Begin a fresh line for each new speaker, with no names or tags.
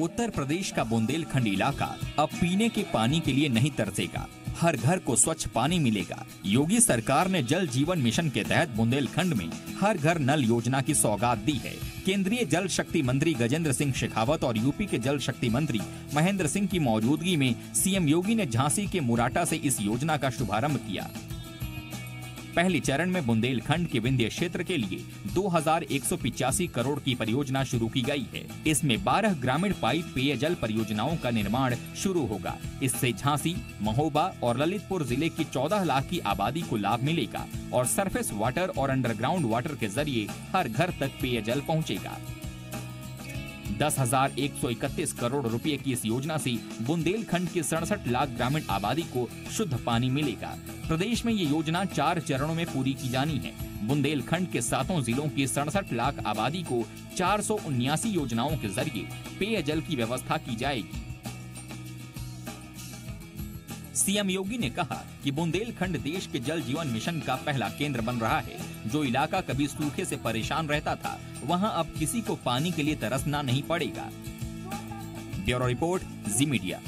उत्तर प्रदेश का बुंदेलखंड इलाका अब पीने के पानी के लिए नहीं तरसेगा। हर घर को स्वच्छ पानी मिलेगा। योगी सरकार ने जल जीवन मिशन के तहत बुंदेलखंड में हर घर नल योजना की सौगात दी है। केंद्रीय जल शक्ति मंत्री गजेंद्र सिंह शेखावत और यूपी के जल शक्ति मंत्री महेंद्र सिंह की मौजूदगी में सीएम योगी ने झांसी के मुराटा से इस योजना का शुभारंभ किया। पहले चरण में बुंदेलखंड के विंध्य क्षेत्र के लिए दो करोड़ की परियोजना शुरू की गई है। इसमें 12 ग्रामीण पाइप पेयजल परियोजनाओं का निर्माण शुरू होगा। इससे झांसी, महोबा और ललितपुर ज़िले की 14 लाख की आबादी को लाभ मिलेगा और सरफेस वाटर और अंडरग्राउंड वाटर के ज़रिए हर घर तक पेयजल पहुंचेगा। दस हज़ार एक सौ इकतीस करोड़ रुपए की इस योजना से बुंदेलखंड के सड़सठ लाख ग्रामीण आबादी को शुद्ध पानी मिलेगा। प्रदेश में ये योजना चार चरणों में पूरी की जानी है। बुंदेलखंड के सातों जिलों की सड़सठ लाख आबादी को चार योजनाओं के ज़रिए पेयजल की व्यवस्था की जाएगी। सीएम योगी ने कहा कि बुंदेलखंड देश के जल जीवन मिशन का पहला केंद्र बन रहा है। जो इलाका कभी सूखे से परेशान रहता था, वहाँ अब किसी को पानी के लिए तरसना नहीं पड़ेगा। Bureau report, Zee Media.